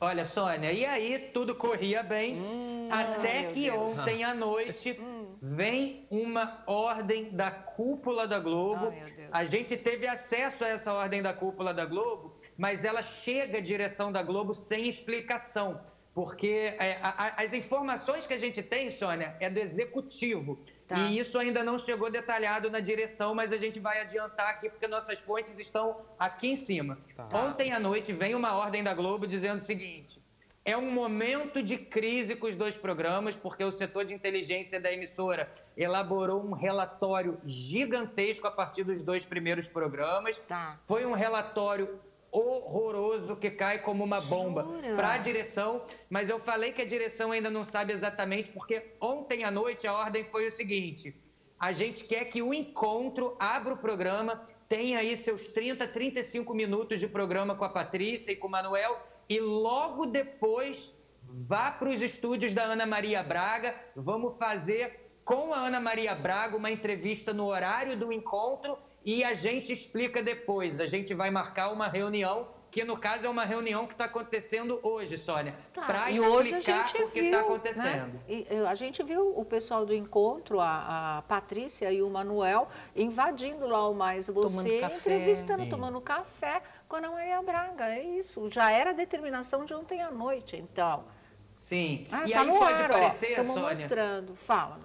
Olha, Sônia, e aí tudo corria bem, hum, até que Deus. ontem à noite hum. vem uma ordem da cúpula da Globo. a gente teve acesso a essa ordem da cúpula da Globo, mas ela chega à direção da Globo sem explicação, porque é, a, as informações que a gente tem, Sônia, é do executivo. Tá. E isso ainda não chegou detalhado na direção, mas a gente vai adiantar aqui porque nossas fontes estão aqui em cima. Tá. Ontem à noite vem uma ordem da Globo dizendo o seguinte: é um momento de crise com os dois programas, porque o setor de inteligência da emissora elaborou um relatório gigantesco a partir dos dois primeiros programas. Tá. Foi um relatório horroroso que cai como uma bomba para a direção, mas eu falei que a direção ainda não sabe exatamente, porque ontem à noite a ordem foi o seguinte: a gente quer que o encontro abra o programa, tenha aí seus 30, 35 minutos de programa com a Patrícia e com o Manuel, e logo depois vá para os estúdios da Ana Maria Braga, vamos fazer com a Ana Maria Braga uma entrevista no horário do encontro e a gente explica depois. A gente vai marcar uma reunião que no caso é uma reunião que está acontecendo hoje, Sônia, tá. para explicar o que está acontecendo. Né? E, a gente viu o pessoal do encontro, a, a, Patrícia e o Manuel, invadindo lá o Mais Você, café, entrevistando, sim. tomando café com a Ana Maria Braga. É isso, já era a determinação de ontem à noite, então. Sim, ah, e tá aí no pode ar, parecer, ó, Sônia... mostrando. Fala,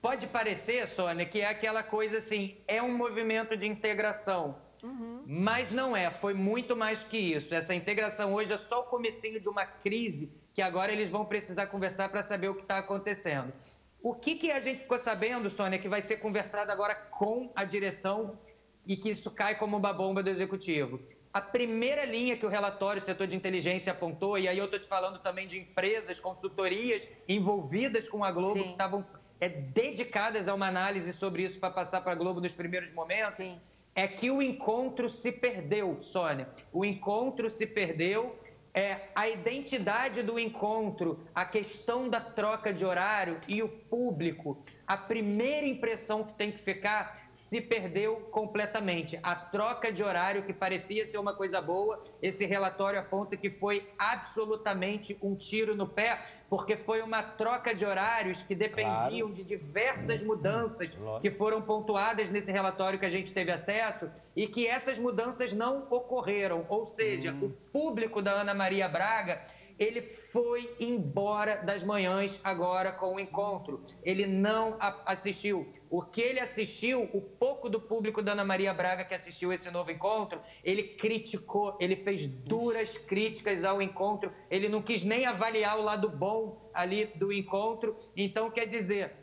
Pode parecer, Sônia, que é aquela coisa assim, é um movimento de integração. Uhum. Mas não é, foi muito mais que isso. Essa integração hoje é só o comecinho de uma crise que agora eles vão precisar conversar para saber o que está acontecendo. O que, que a gente ficou sabendo, Sônia, que vai ser conversado agora com a direção e que isso cai como uma bomba do executivo? A primeira linha que o relatório setor de inteligência apontou, e aí eu estou te falando também de empresas, consultorias envolvidas com a Globo Sim. que estavam é, dedicadas a uma análise sobre isso para passar para a Globo nos primeiros momentos, Sim. é que o encontro se perdeu, Sônia. O encontro se perdeu. É, a identidade do encontro, a questão da troca de horário e o público, a primeira impressão que tem que ficar se perdeu completamente. A troca de horário, que parecia ser uma coisa boa, esse relatório aponta que foi absolutamente um tiro no pé, porque foi uma troca de horários que dependiam claro. de diversas mudanças que foram pontuadas nesse relatório que a gente teve acesso e que essas mudanças não ocorreram. Ou seja, hum. o público da Ana Maria Braga ele foi embora das manhãs agora com o encontro. Ele não assistiu. O que ele assistiu, o pouco do público da Ana Maria Braga que assistiu esse novo encontro, ele criticou, ele fez duras críticas ao encontro, ele não quis nem avaliar o lado bom ali do encontro. Então, quer dizer,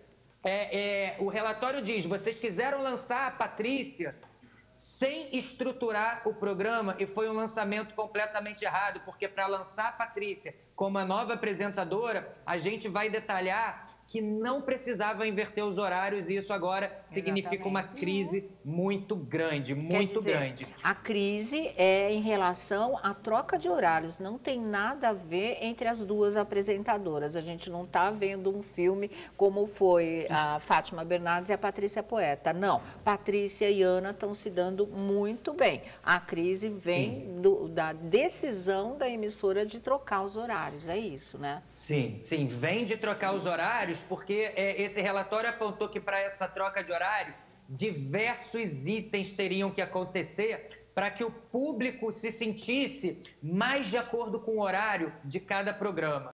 é, é, o relatório diz: vocês quiseram lançar a Patrícia sem estruturar o programa e foi um lançamento completamente errado, porque para lançar a Patrícia como a nova apresentadora, a gente vai detalhar que não precisava inverter os horários e isso agora significa Exatamente. uma crise muito grande, muito dizer, grande. A crise é em relação à troca de horários, não tem nada a ver entre as duas apresentadoras. A gente não está vendo um filme como foi a Fátima Bernardes e a Patrícia Poeta. Não, Patrícia e Ana estão se dando muito bem. A crise vem do, da decisão da emissora de trocar os horários, é isso, né? Sim, sim, vem de trocar os horários porque é, esse relatório apontou que para essa troca de horário, diversos itens teriam que acontecer para que o público se sentisse mais de acordo com o horário de cada programa.